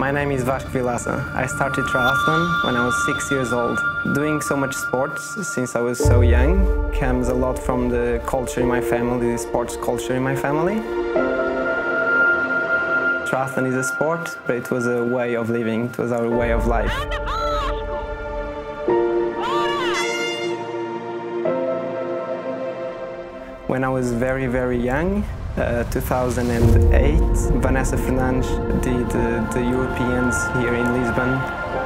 My name is Vasco Vilaça. I started triathlon when I was six years old. Doing so much sports since I was so young comes a lot from the culture in my family, the sports culture in my family. Triathlon is a sport, but it was a way of living, it was our way of life. When I was very, very young, uh, 2008, Vanessa Fernandes did uh, the Europeans here in Lisbon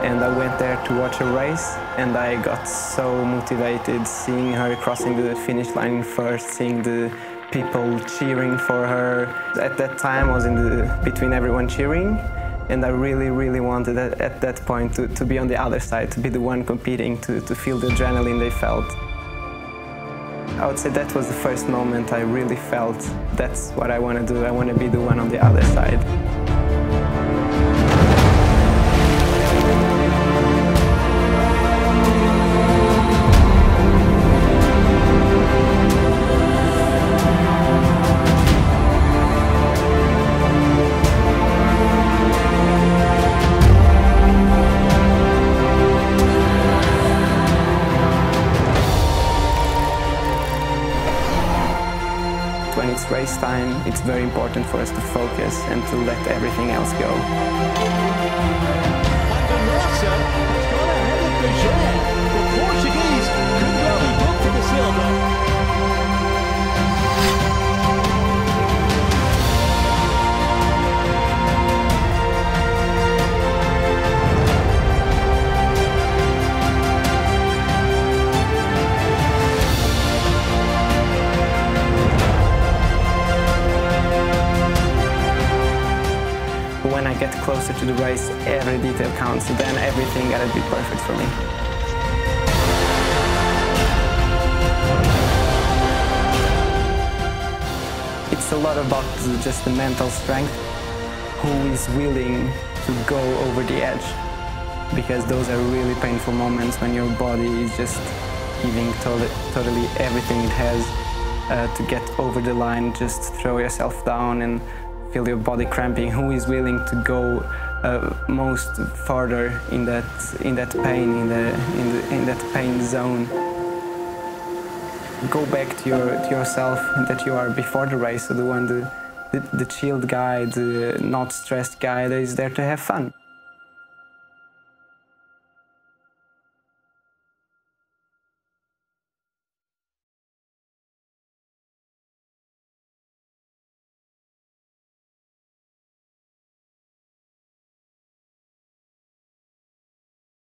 and I went there to watch a race and I got so motivated seeing her crossing the finish line first, seeing the people cheering for her. At that time I was in the, between everyone cheering and I really, really wanted at, at that point to, to be on the other side, to be the one competing, to, to feel the adrenaline they felt. I would say that was the first moment I really felt that's what I want to do. I want to be the one on the other side. When it's race time, it's very important for us to focus and to let everything else go. Vanessa has ahead of. When I get closer to the race, every detail counts, then everything gotta be perfect for me. It's a lot about just the mental strength, who is willing to go over the edge, because those are really painful moments when your body is just giving totally, totally everything it has uh, to get over the line, just throw yourself down and feel your body cramping. Who is willing to go uh, most further in that in that pain, in the in the in that pain zone? Go back to your to yourself that you are before the race, so the one the the, the chilled guy, the not stressed guy that is there to have fun.